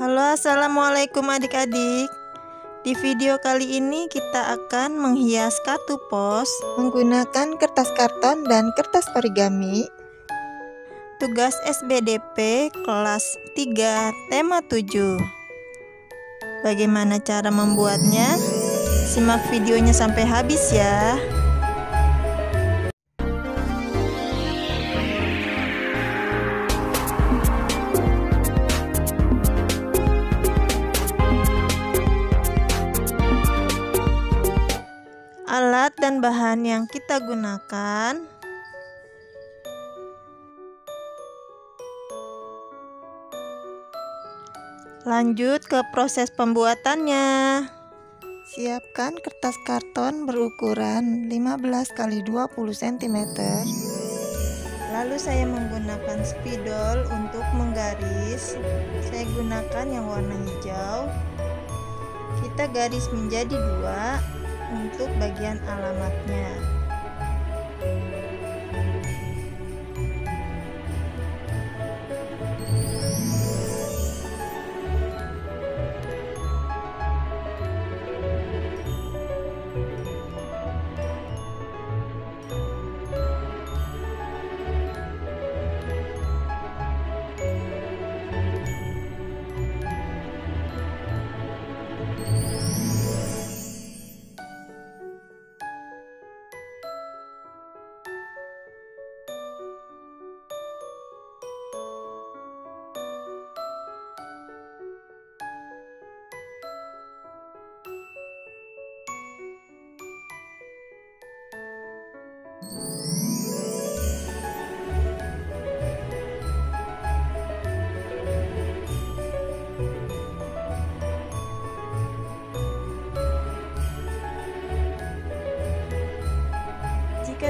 Halo assalamualaikum adik-adik. Di video kali ini kita akan menghias kartu pos Menggunakan kertas karton dan kertas origami. Tugas SBDP kelas 3 tema 7 Bagaimana cara membuatnya? Simak videonya sampai habis ya bahan yang kita gunakan. Lanjut ke proses pembuatannya. Siapkan kertas karton berukuran 15 x 20 cm lalu saya menggunakan spidol untuk menggaris. Saya gunakan yang warna hijau. Kita garis menjadi dua untuk bagian alamatnya.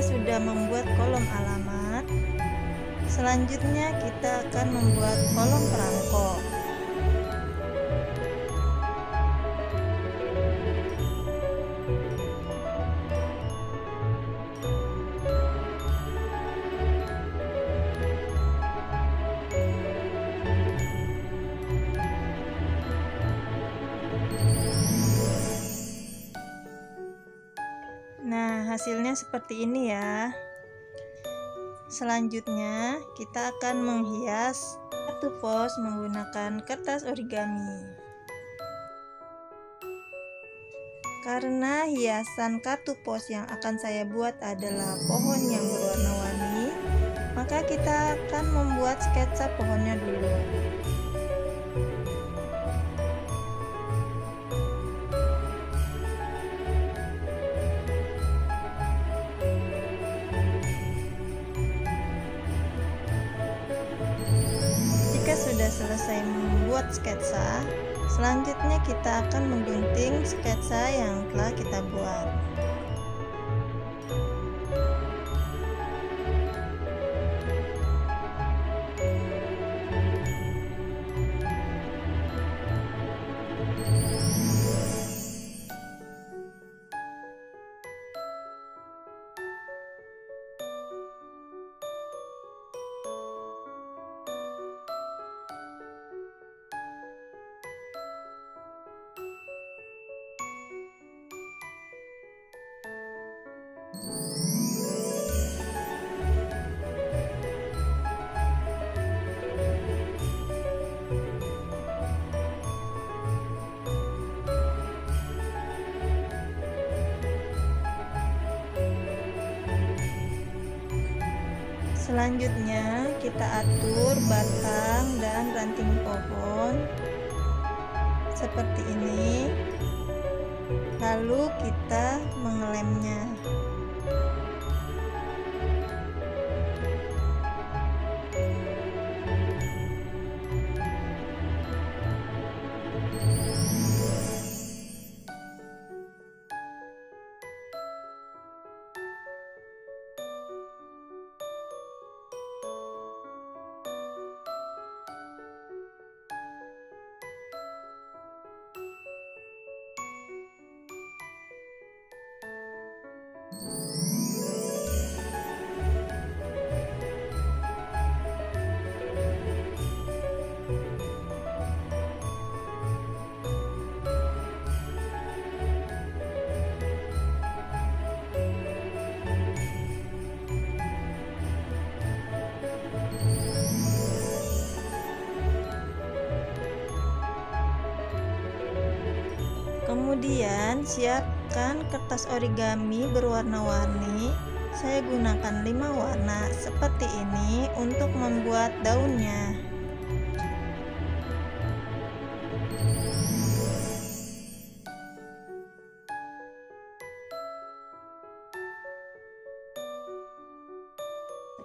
Sudah membuat kolom alamat, selanjutnya kita akan membuat kolom perangko. Hasilnya seperti ini ya. Selanjutnya, kita akan menghias kartu pos menggunakan kertas origami. Karena hiasan kartu pos yang akan saya buat adalah pohon yang berwarna-warni, maka kita akan membuat sketsa pohonnya dulu. Selesai membuat sketsa, selanjutnya kita akan menggunting sketsa yang telah kita buat. Selanjutnya, kita atur batang dan ranting pohon seperti ini. Lalu kita mengelemnya. Kemudian siapkan kertas origami berwarna-warni. Saya gunakan lima warna seperti ini untuk membuat daunnya.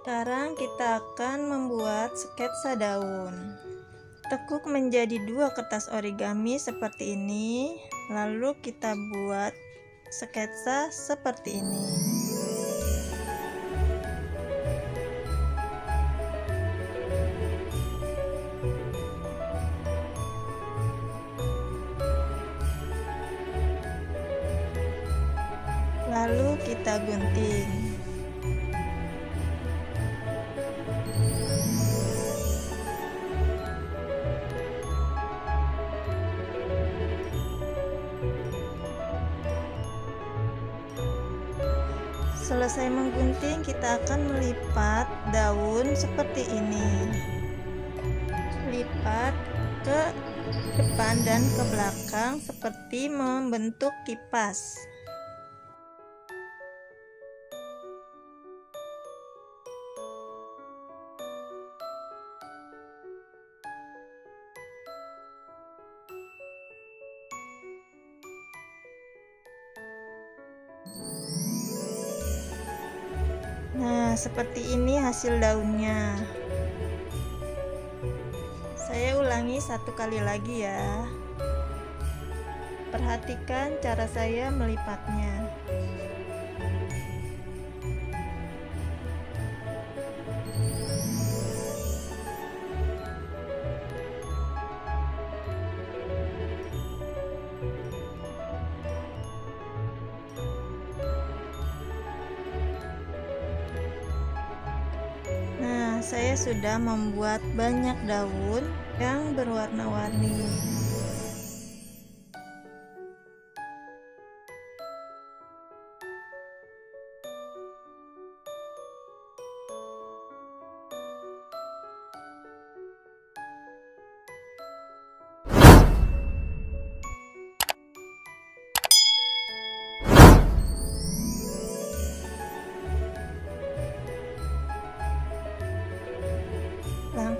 Sekarang kita akan membuat sketsa daun. Tekuk menjadi dua kertas origami seperti ini, lalu kita buat sketsa seperti ini. Lalu kita gunting. Selesai menggunting, kita akan melipat daun seperti ini. Lipat ke depan dan ke belakang seperti membentuk kipas. Seperti ini hasil daunnya. Saya ulangi satu kali lagi ya. Perhatikan cara saya melipatnya. Saya sudah membuat banyak daun yang berwarna-warni.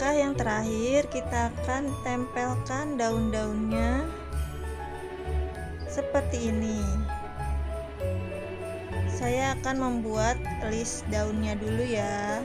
Langkah yang terakhir kita akan tempelkan daun-daunnya seperti ini. Saya akan membuat list daunnya dulu ya.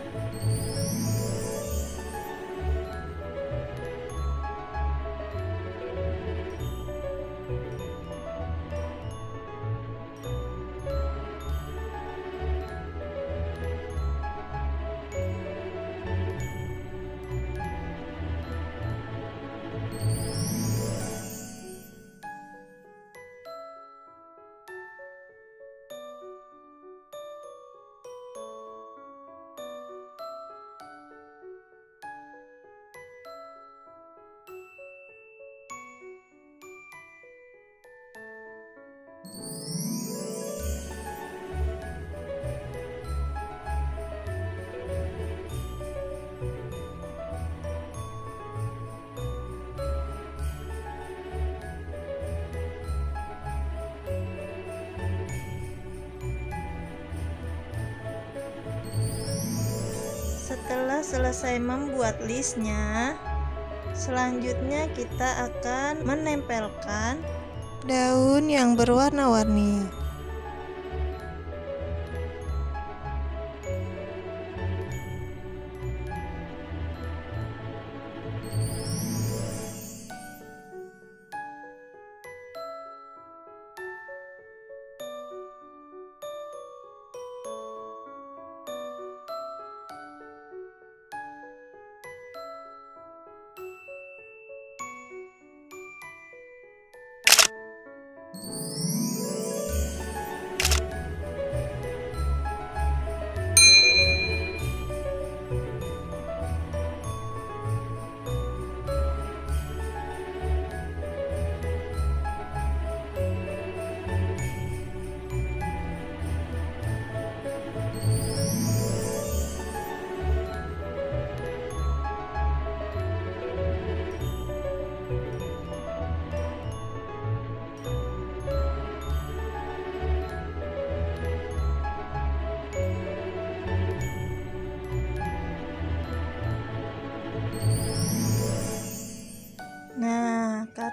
Setelah selesai membuat listnya, selanjutnya kita akan menempelkan daun yang berwarna-warni.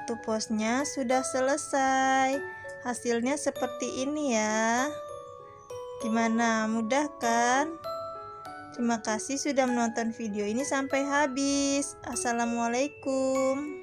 Kartu posnya sudah selesai. Hasilnya seperti ini ya. Gimana? Mudah kan? Terima kasih sudah menonton video ini sampai habis. Assalamualaikum.